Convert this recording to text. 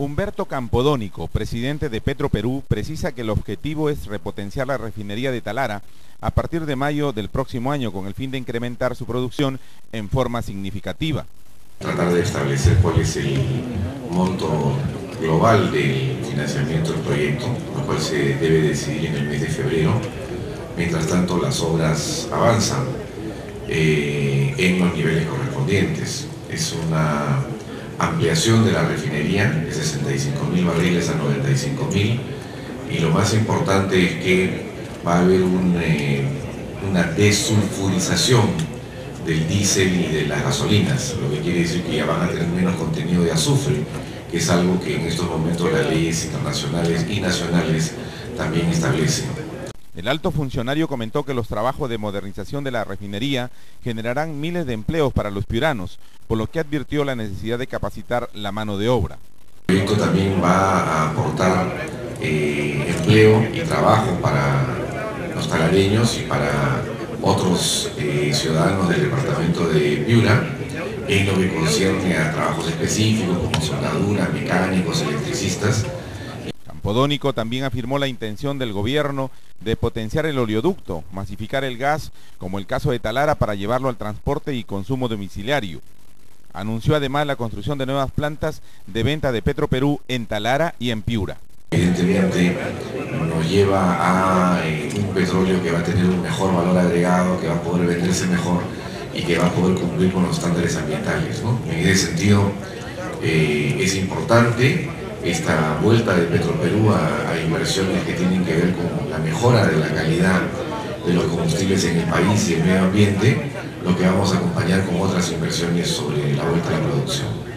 Humberto Campodónico, presidente de Petro Perú, precisa que el objetivo es repotenciar la refinería de Talara a partir de mayo del próximo año con el fin de incrementar su producción en forma significativa. Tratar de establecer cuál es el monto global del financiamiento del proyecto, lo cual se debe decidir en el mes de febrero. Mientras tanto, las obras avanzan eh, en los niveles correspondientes. Es una ampliación de la refinería de 65 mil barriles a 95 mil y lo más importante es que va a haber eh, una desulfurización del diésel y de las gasolinas, lo que quiere decir que ya van a tener menos contenido de azufre, que es algo que en estos momentos las leyes internacionales y nacionales también establecen. El alto funcionario comentó que los trabajos de modernización de la refinería generarán miles de empleos para los piuranos, por lo que advirtió la necesidad de capacitar la mano de obra. El proyecto también va a aportar eh, empleo y trabajo para los talareños y para otros eh, ciudadanos del departamento de Piura en lo que concierne a trabajos específicos como soldaduras, mecánicos, electricistas Podónico también afirmó la intención del gobierno de potenciar el oleoducto, masificar el gas, como el caso de Talara, para llevarlo al transporte y consumo domiciliario. Anunció además la construcción de nuevas plantas de venta de Petroperú en Talara y en Piura. Evidentemente nos lleva a eh, un petróleo que va a tener un mejor valor agregado, que va a poder venderse mejor y que va a poder cumplir con los estándares ambientales. En ese sentido eh, es importante esta vuelta de Petroperú a, a inversiones que tienen que ver con la mejora de la calidad de los combustibles en el país y el medio ambiente, lo que vamos a acompañar con otras inversiones sobre la vuelta a la producción.